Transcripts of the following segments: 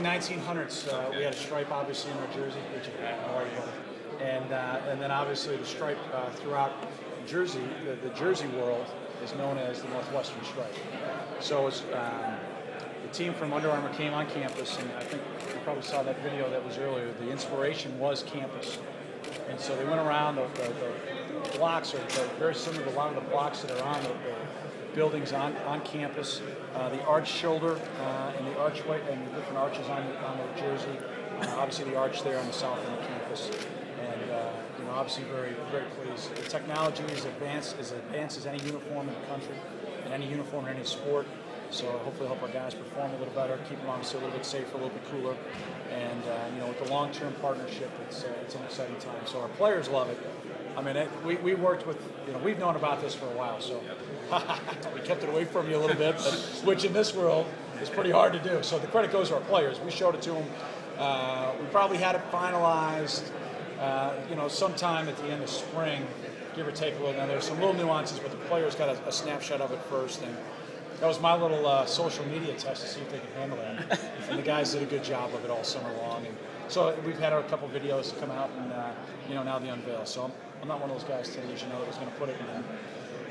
early 1900s. Uh, we had a stripe, obviously, in our jersey, and uh, and then obviously the stripe uh, throughout Jersey, the, the, Jersey world is known as the Northwestern Stripe. So it's, um, the team from Under Armour came on campus, and I think you probably saw that video that was earlier. The inspiration was campus, and so they went around. The, the, the blocks are very similar to a lot of the blocks that are on the, buildings on, on campus. Uh, the arch shoulder uh, and the archway and the different arches on on the jersey. Uh, obviously, the arch there on the south end of campus. And, uh, you know, obviously very, very pleased. The technology is advanced, as advanced as any uniform in the country and any uniform in any sport. So hopefully help our guys perform a little better, keep them obviously a little bit safer, a little bit cooler. And, uh, you know, with the long-term partnership, it's, uh, it's an exciting time. So our players love it. I mean, it, we, we worked with, you know, we've known about this for a while, so we kept it away from you a little bit, but, which in this world is pretty hard to do. So the credit goes to our players. We showed it to them. Uh, we probably had it finalized, uh, you know, sometime at the end of spring, give or take a little. Now there's some little nuances, but the players got a, a snapshot of it first, and that was my little uh, social media test to see if they could handle that. and the guys did a good job of it all summer long. And so we've had a couple videos come out, and uh, you know now the unveil. So I'm, I'm not one of those guys, Tim, as you know, that was going to put it in and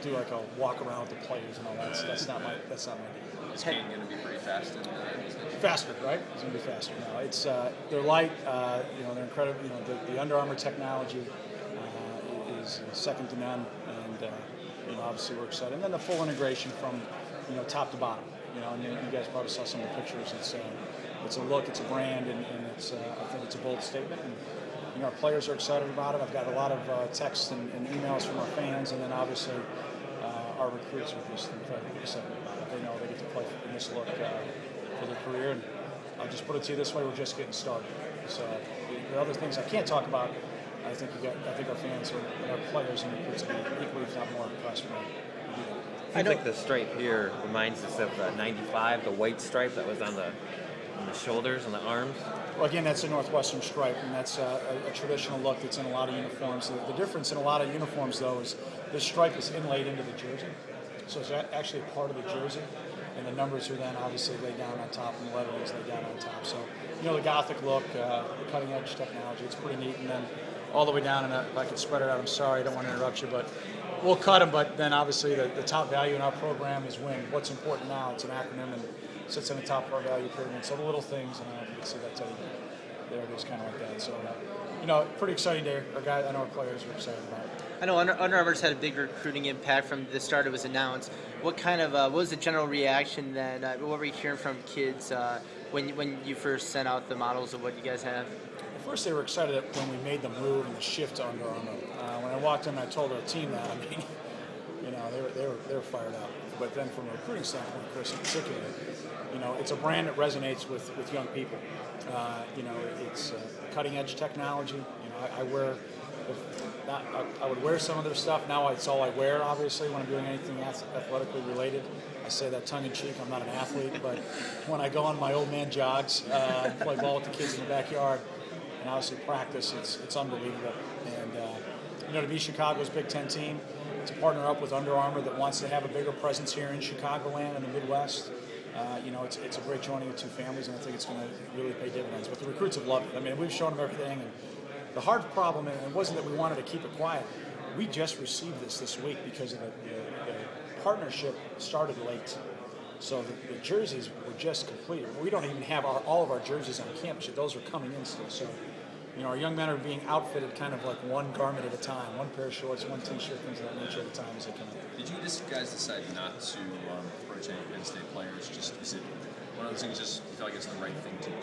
do like a walk around with the players and all that. So that's not my that's not my deal. Is Kane going to be pretty fast? In, uh, faster, right? It's going to be faster now. It's uh, they're light. Uh, you know, they're incredible. You know, the, the Under Armour technology uh, is second to none, and uh, you know, obviously we're excited. And then the full integration from you know top to bottom. You know, and you, you guys probably saw some of the pictures. It's uh, it's a look, it's a brand, and, and it's I think it's a bold statement. And, you know, our players are excited about it. I've got a lot of uh, texts and, and, emails from our fans, and then obviously uh, our recruits are just incredibly excited about it. They know they get to play in this look uh, for their career, and I'll just put it to you this way: we're just getting started. So the other things I can't talk about, I think you got. I think our fans and our players and recruits be equally, if not more. I think the stripe here reminds us of the '95, the white stripe that was on the on the shoulders and the arms. Well, again, that's a Northwestern stripe, and that's a, a, a traditional look that's in a lot of uniforms. The, the, difference in a lot of uniforms, though, is this stripe is inlaid into the jersey. So it's actually a part of the jersey, and the numbers are then obviously laid down on top, and the lettering is laid down on top. So, you know, the Gothic look, uh, the cutting edge technology, it's pretty neat. And then all the way down, and if I could spread it out, I'm sorry, I don't want to interrupt you, but we'll cut them, but then obviously the, the top value in our program is win. What's important now, it's an acronym, and sits on the top of our value pyramid. So the little things, and I you can see that teddy there it is, kind of like that. So, uh, you know, pretty exciting day. Our guys, I know our players are excited about it. I know Under, Under Armour's had a big recruiting impact from the start it was announced. What kind of uh, what was the general reaction then? Uh, what were you hearing from kids uh, when when you first sent out the models of what you guys have? First, they were excited when we made the move and the shift to Under Armour. Uh, when I walked in, I told our team that. I mean, you know, they were they were they were fired up. But then, from a recruiting standpoint, Chris, in particular, you know, it's a brand that resonates with, with young people. Uh, you know, it's uh, cutting edge technology. You know, I, I wear, not, I, I, would wear some of their stuff. Now it's all I wear, obviously, when I'm doing anything athletically related. I say that tongue in cheek. I'm not an athlete, but when I go on my old man jogs, uh, play ball with the kids in the backyard, and obviously practice, it's it's unbelievable. And uh, you know, to be Chicago's Big Ten team, to partner up with Under Armour that wants to have a bigger presence here in Chicagoland and the Midwest uh, you know, it's, it's a great joining of two families, and I think it's going to really pay dividends. But the recruits have loved it. I mean, we've shown them everything, and the hard problem, and it wasn't that we wanted to keep it quiet. We just received this this week because of the, the, the partnership started late. So the, the, jerseys were just completed. We don't even have our, all of our jerseys on campus yet. Those are coming in still. So, you know, our young men are being outfitted kind of like one garment at a time, one pair of shorts, one T-shirt, things of that nature at a time as they come in. Did you guys decide not to um, approach any Penn State players? Just is it one of those things? Just you feel like it's the right thing to do?